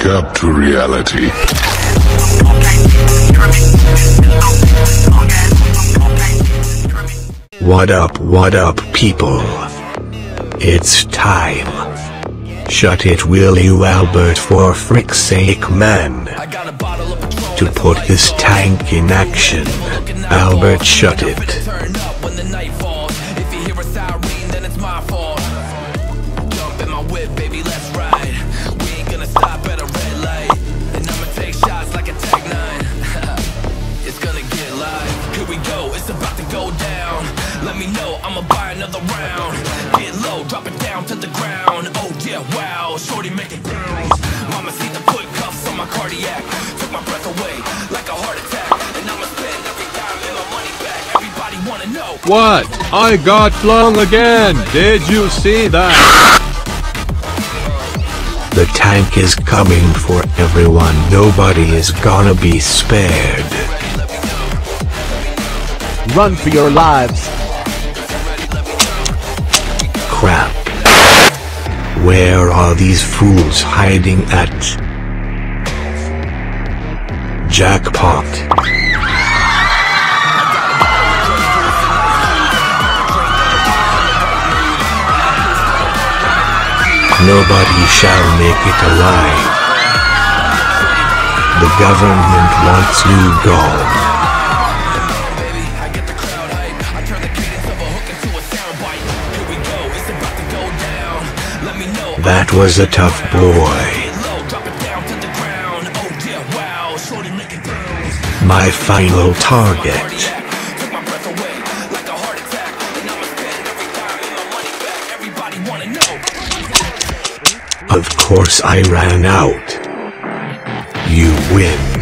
to reality. What up, what up, people? It's time. Shut it, will you, Albert, for frick's sake, man. To put this tank in action. Albert, shut it. Me know, I'ma buy another round. Get low, drop it down to the ground. Oh yeah, wow, shorty make it bounce. Mama see the put cuffs on my cardiac. Took my breath away like a heart attack. And I'ma spend every dime and my money back. Everybody wanna know. What? I got flung again! Did you see that? The tank is coming for everyone. Nobody is gonna be spared. Run for your lives. Where are these fools hiding at? Jackpot. Nobody shall make it alive. The government wants you gone. Dime and my money back. Everybody wanna know. Of course I ran out. You win.